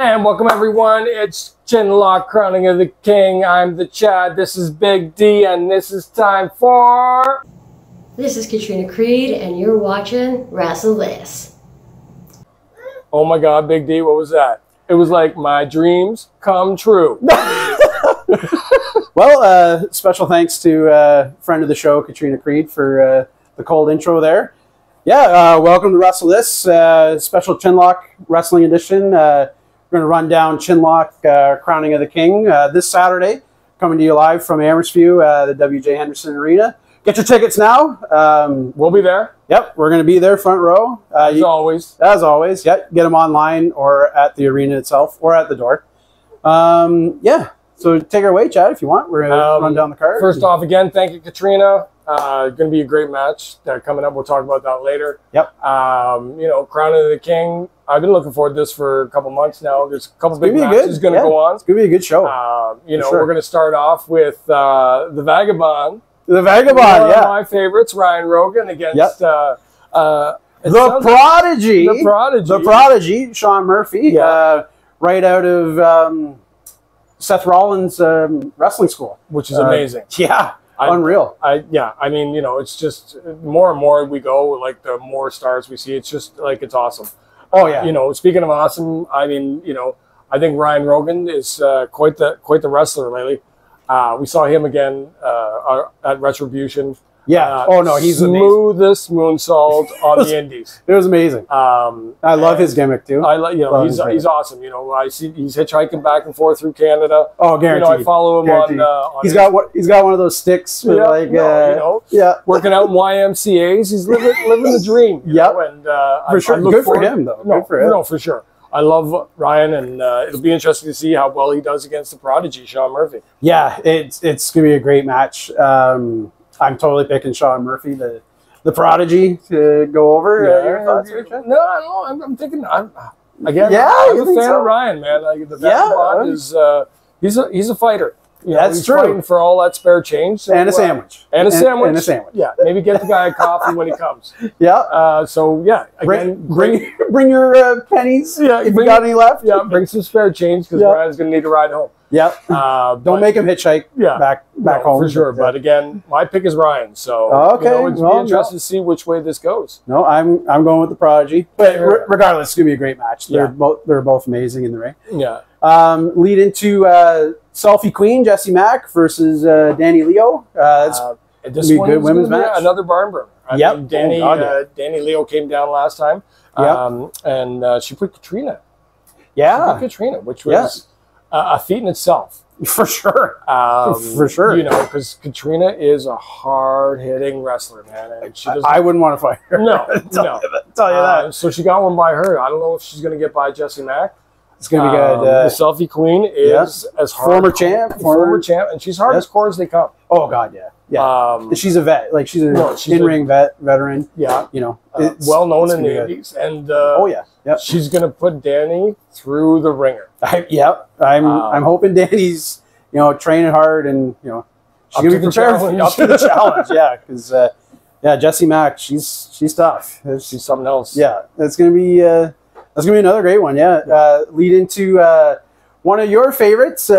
And welcome everyone. It's Chinlock Crowning of the King. I'm the Chad. This is Big D, and this is time for. This is Katrina Creed, and you're watching Rassle This. Oh my God, Big D, what was that? It was like my dreams come true. Well, uh, special thanks to uh, friend of the show, Katrina Creed, for uh, the cold intro there. Yeah, uh, welcome to Rassle This, uh, special Chinlock Wrestling Edition. We're going to run down Chinlock uh, Crowning of the King uh, this Saturday, coming to you live from Amherstview, uh, the WJ Henderson Arena. Get your tickets now. Um, We'll be there, yep, we're going to be there front row. Uh, as you- always. as always, yeah, get them online or at the arena itself or at the door. Um, yeah, so take her away, Chad, if you want. We're going to Um, run down the card. First off, again, thank you, Katrina. Uh, going to be a great match uh, coming up. We'll talk about that later. Yep. Um, you know, Crown of the King. I've been looking forward to this for a couple months now. There's a couple big gonna be matches going to yeah. go on. It's going to be a good show. Um, you For know, sure. we're going to start off with uh, the Vagabond. the Vagabond, One of yeah. my favorites, Ryan Rogan against Yep. uh, uh, The Prodigy. the Prodigy. The Prodigy, Sean Murphy, Yeah. uh, right out of um, Seth Rollins' um, wrestling school. which is Uh, amazing. Yeah, I- unreal. I yeah, I mean, you know, it's just more and more we go, like the more stars we see, it's just like it's awesome. Oh, yeah. You know, speaking of awesome, I mean, you know, I think Ryan Rogan is uh, quite the quite the wrestler lately. Uh, we saw him again uh, at Retribution. Yeah. Uh, oh, no, he's amazing. smoothest moonsault on the Indies. It was amazing. Um, I love his gimmick, too. I like, you know, Love he's he's awesome. You know, I see he's hitchhiking back and forth through Canada. oh, You know. I follow him Guaranteed. on. Uh, on he's his- got one, he's got one of those sticks with Yeah, like no, uh, you know, yeah working out in YMCA's. He's living living the dream. know, and uh, For I- sure. I look Good for him, though. No, Good for him. no, for sure. I love Ryan, and uh, it'll be interesting to see how well he does against the prodigy, Sean Murphy. yeah it's it's gonna be a great match um i'm totally picking sean murphy the the prodigy to go over uh, your thoughts, no, I don't know. I'm, I'm thinking. I'm again. Yeah, I'm a fan so? of Ryan, man. Like the Yeah, is uh, he's a he's a fighter. You know, That's he's true. For all that spare change so, and a uh, sandwich And a sandwich. and, a sandwich Yeah, maybe get the guy a coffee when he comes. yeah Uh, so yeah, again, bring bring bring your uh, pennies Yeah, if you got any left yeah, bring some spare change because Yeah. Ryan's gonna need to ride home. Yeah Uh, don't but- make him hitchhike Yeah. back back no, home for sure. But again, my pick is Ryan. So okay, you know, it's well, be interested to see which way this goes. no i'm i'm going with the prodigy but Sure. re- regardless it's gonna be a great match they're Yeah. both they're both amazing in the ring Yeah, um lead into uh selfie queen jesse mack versus uh danny leo uh that's uh, this be a one good women's match. Another barn burner. I Yep. mean, Danny Oh, uh, Danny Leo came down last time. Yep. Um, and uh, she put Katrina. Yeah Katrina, which was a feat in itself. for sure Um, For sure. You know, because Katrina is a hard hitting wrestler, man, and she doesn't. I, I wouldn't want to fight her. No, tell no. You that, tell you Uh, that. so she got one by her. I don't know if she's going to get by Jesse Mack. It's gonna be Um, good. Uh, the selfie queen is as hard Former champ, former, former- champ, and she's hard Yep. as core as they come. oh god, yeah, yeah. Um, she's a vet. Like she's a No, she's in-ring vet, veteran. yeah, You know, uh, well known in the be good. Indies, and uh, Oh yeah, yep. she's going to put Danny through the ringer. I, yep. I'm Um, I'm hoping Danny's you know training hard and you know she's Up gonna be the prepared up to the challenge. Yeah, because uh, yeah, Jesse Mack, she's she's tough. She's something else. yeah, that's gonna be uh, that's gonna be another great one. Yeah, uh, lead into uh, one of your favorites.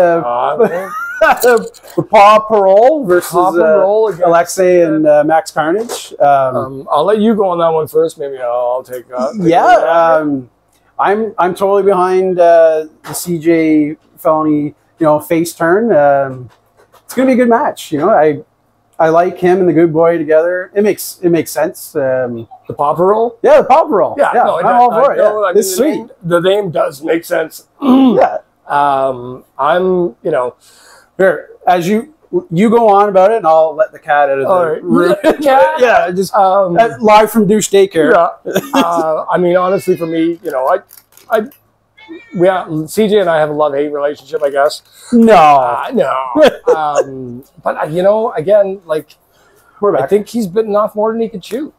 Uh, Uh, Paul Parole versus uh, roll against, Alexei and uh, Max Carnage. Um, Um, I'll let you go on that one first. Maybe I'll, take. Uh, take yeah, the it. um, I'm I'm totally behind uh, the CJ felony, you know, face turn. Um, it's gonna be a good match. You know, I I like him and the good boy together. It makes it makes sense. Um, the popper roll. yeah, the pop roll. Yeah, no, I'm I- all I for it. know, Yeah. I mean, it's the sweet. Name, the name does make sense. Yeah, Um, I'm, you know, here as you you go on about it, and I'll let the cat out of the All right. room. Cat? yeah, just um, uh, live from douche daycare. yeah. Uh, I mean, honestly, for me, you know, I, I, we, are- CJ and I have a love hate relationship, I guess. No, Uh, no, um, but uh, you know, again, like we're I think he's bitten off more than he could chew.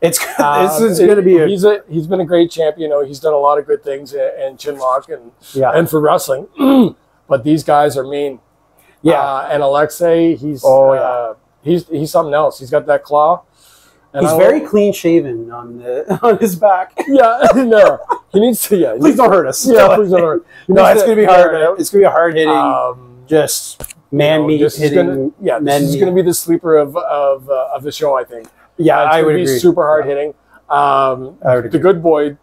It's Uh, this is going to be a he's a he's been a great champ. You know, he's done a lot of good things in, in Chinlock and yeah and for wrestling. but these guys are mean. Yeah. Uh, and Alexei, he's Oh, yeah. uh, he's he's something else. He's got that claw. And He's I very love- clean shaven on the on his back. yeah no he needs to. Yeah, Please don't hurt us. Yeah, please don't hurt. No, it's to- gonna be hard. yeah. It's gonna be a hard hitting, Um, just man you know, meat hitting. gonna, yeah, men this is meat. to be the sleeper of of, uh, of the show. I think. Yeah, Uh, it's I would be agree. super hard hitting. Um, I would the agree. good boy,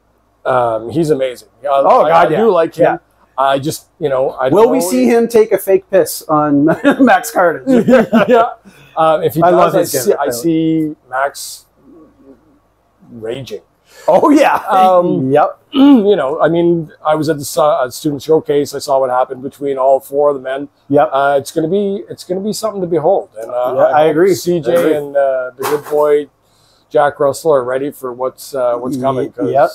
um, he's amazing. Uh, Oh, I, God, I yeah. do like him. Yeah. I just, you know, I Will don't we know- see him take a fake piss on Max Carnage? yeah. Um, if he I does, love I, see, I see Max raging. oh yeah. Um, yep. you know, I mean, I was at the uh, student showcase. I saw what happened between all four of the men. Yep. Uh, it's gonna be it's gonna be something to behold. And uh, Yeah, I hope agree. CJ I agree. and uh, the good boy Jack Russell are ready for what's uh, what's coming. 'cause Yep.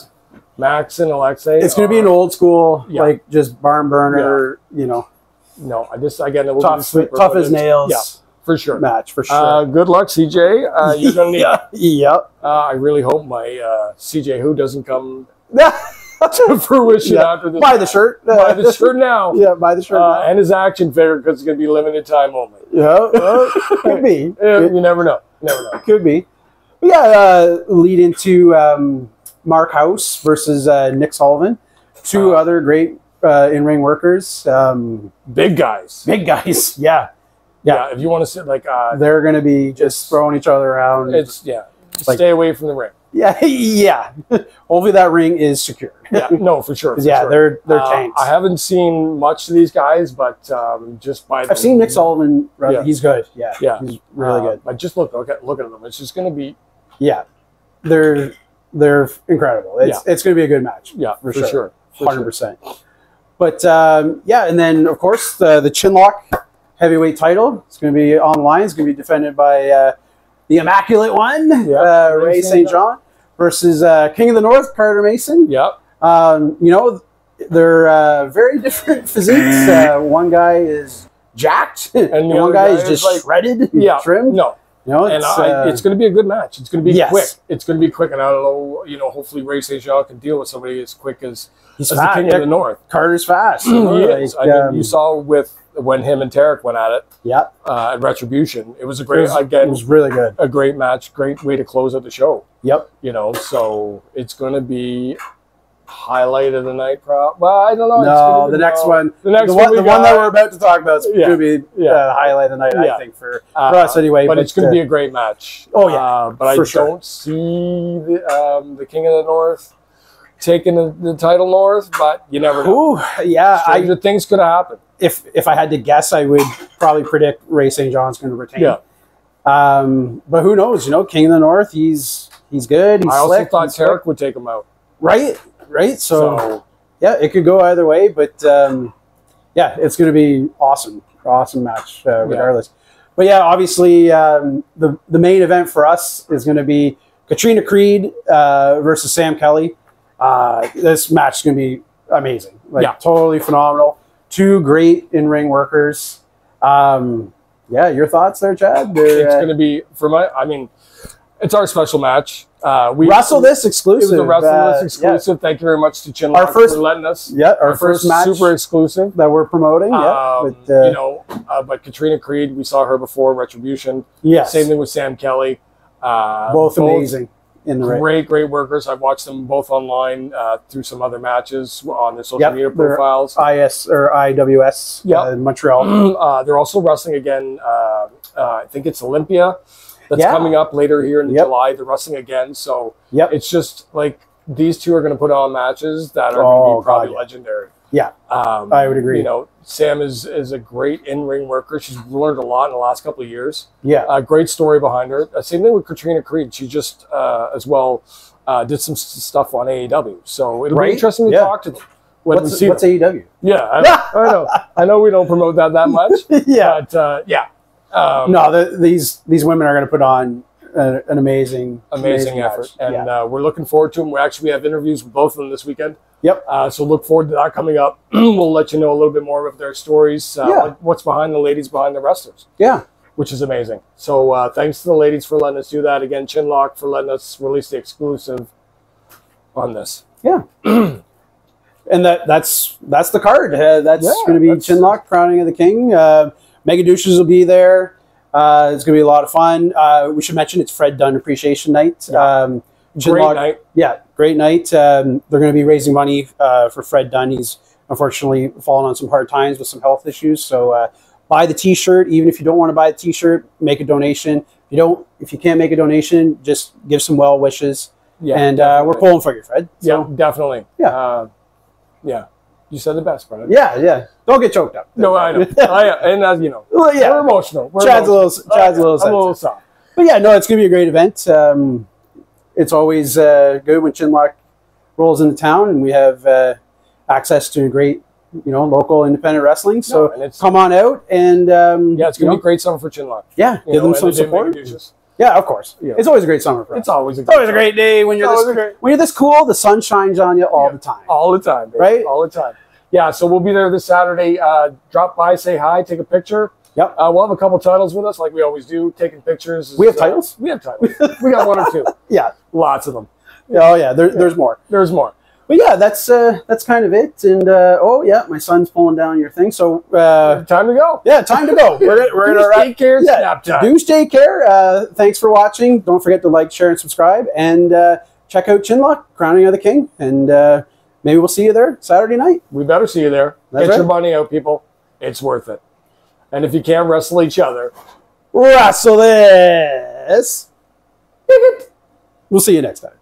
Max and Alexei. It's going to be an old school, Yeah. like just barn burner, you know, No, I just again it will be tough, sleeper, tough as nails Yeah, for sure. match for sure. Uh, good luck, CJ. Uh, you're gonna need. yeah. Yep. Uh, I really hope my uh, CJ Who doesn't come to fruition Yeah. after this. Buy the shirt. Buy the shirt now. Yeah, buy the shirt. Uh, and his action figure because it's going to be limited time only. yeah, well, could be. Yeah, Could, you never know. Never know. could be. But yeah, uh, lead into um, Mark House versus uh, Nick Sullivan, two Uh, other great uh, in-ring workers. Um, Big guys. big guys. Yeah, Yeah. if you want to sit like, uh, they're going to be just throwing each other around. it's yeah. Like- Stay away from the ring. yeah, yeah. Hopefully that ring is secure. Yeah, no, for sure. for yeah, sure. they're they're Uh, tanks. I haven't seen much of these guys, but um, just by I've seen Nick Sullivan. Yeah. He's good. Yeah, Yeah. he's really uh, good. But just look, look at look at them. It's just going to be Yeah, they're they're incredible. It's it's going to be a good match. yeah For for, sure. hundred sure. percent. But um, yeah, and then of course the the Chinlock heavyweight title. It's going to be online. It's going to be defended by uh, the immaculate one, Yeah, uh, Ray St. John, versus uh, King of the North, Carter Mason. Yep. Um, you know, they're uh, very different physiques. Uh, one guy is jacked, and, the one guy, guy is is just like- shredded, Yeah. trimmed. No. You know, and it's, I, uh, it's going to be a good match. It's going to be Yes. quick. It's going to be quick, and I don't know. You know, hopefully Ray St. Jean can deal with somebody as quick as, he's as the. King Yeah, of the North. Carter's fast. he is. I like, mean, um, you saw with when him and Tarek went at it yeah, uh, at Retribution. It was a it great, was, it was really good. a great match. Great way to close out the show. Yep. You know, so it's going to be highlight of the night. Pro- well, I don't know. No, the next no. one, The next the one, the one that we're about to talk about is Yeah. going to be Yeah. the highlight of the night, Yeah. I think, for, Uh, for us anyway. but, it's going to be a great match. Oh, yeah, uh, but for I sure. don't see the, um, the King of the North taking the, the title North. But you never know. Ooh, yeah. I, Stranger things could happen. if if I had to guess, I would probably predict Ray St. John's going to retain. Yeah. Um, but who knows? You know, King of the North, he's he's good. He's I also slick, thought slick. Tarek would take him out. right, right. So, So, yeah, it could go either way. But um, yeah, it's going to be awesome, awesome match uh, regardless. But yeah, obviously um, the the main event for us is going to be Katrina Creed uh, versus Sam Kelly. Uh, this match is going to be amazing, like Yeah. totally phenomenal. Two great in ring workers. Um, yeah, your thoughts there, Chad? They're, it's uh, going to be for my. I mean, it's our special match. Uh, we rassle this exclusive. It exclusive. was a wrestle uh, this exclusive. Thank you very much to Chinlock Our first- for letting us. Yeah, yeah, our, first, match super exclusive. that we're promoting. Yeah, Um, but, uh, you know, uh, but Katrina Creed, we saw her before Retribution. Yeah, Same thing with Sam Kelly. Uh, both, amazing in the ring. Great, great workers. I've watched them both online uh, through some other matches on their social Yep, media profiles. IS or IWS in Montreal. uh, they're also wrestling again. Uh, uh, I think it's Olympia that's Yeah. coming up later here in Yep. July. They're wrestling again, so Yep. it's just like these two are going to put on matches that are Oh, going to be probably yeah. legendary. Yeah, Um, I would agree. You know, Sam is is a great in ring worker. She's learned a lot in the last couple of years. yeah, A great story behind her. Uh, same thing with Katrina Creed. She just uh, as well uh, did some stuff on AEW. So it'll Right? be interesting to Yeah. talk to them when we what's, see what's. AEW? Yeah, I know, I know. I know we don't promote that that much, yeah, but uh, yeah, um, no, the, these these women are going to put on a, an amazing, amazing, effort, match. and yeah. uh, we're looking forward to them. We actually have interviews with both of them this weekend. Yep. Uh, so look forward to that coming up. we'll let you know a little bit more of their stories, uh, Yeah. what- what's behind the ladies behind the wrestlers. yeah, which is amazing. So uh, thanks to the ladies for letting us do that. Again, Chinlock for letting us release the exclusive on this. yeah. and that that's that's the card. Uh, that's Yeah, going to be Chinlock crowning of the king. Mega Douches will be there. Uh, it's going to be a lot of fun. Uh, we should mention it's Fred Dunn Appreciation Night. Yeah. Um, Great Chinlock- night. Yeah, great night. Um, they're going to be raising money uh, for Fred Dunn. He's unfortunately fallen on some hard times with some health issues. So uh, buy the T-shirt. Even if you don't want to buy the T-shirt, make a donation. If you don't, if you can't make a donation, just give some well wishes. Yeah, and uh, we're pulling for you, Fred. Yeah, definitely. Yeah. Uh, yeah. You said the best, brother. yeah, yeah. Don't get choked up. No, I know. I, and as you know, well, yeah. we're emotional. We're Chad's a emotional. little- Chad's a little I'm a little soft. But yeah, no, it's going to be a great event. Um, it's always uh, good when Chinlock rolls into town and we have uh, access to great, you know, local independent wrestling. So No, come on out and um, Yeah, it's gonna be a great summer for Chinlock. yeah, You give know, them some support. Yeah, of course. Yeah. It's always a great summer for us. It's always a It's always a great day when you're this great- when you're this cool. The sun shines on you all Yeah. the time. all the time, baby. Right? All the time. Yeah, so we'll be there this Saturday. Uh, drop by, say hi, take a picture. Yep. Uh, we'll have a couple titles with us, like we always do, taking pictures. We have Uh, titles? we have titles. we got one or two. Yeah. Lots of them. Oh yeah. There, There's more. There's more. But yeah, that's uh, that's kind of it. And uh, oh yeah, my son's pulling down your thing. So uh, Time to go. yeah, time to go. We're we're gonna wrap. Take care. Yeah. Snap time. Do take care. Uh, thanks for watching. Don't forget to like, share, and subscribe. And uh, check out Chinlock, Crowning of the King. And uh, maybe we'll see you there Saturday night. We better see you there. That's Get your money out, people. It's worth it. And if you can't wrestle each other, Rassle this. We'll see you next time.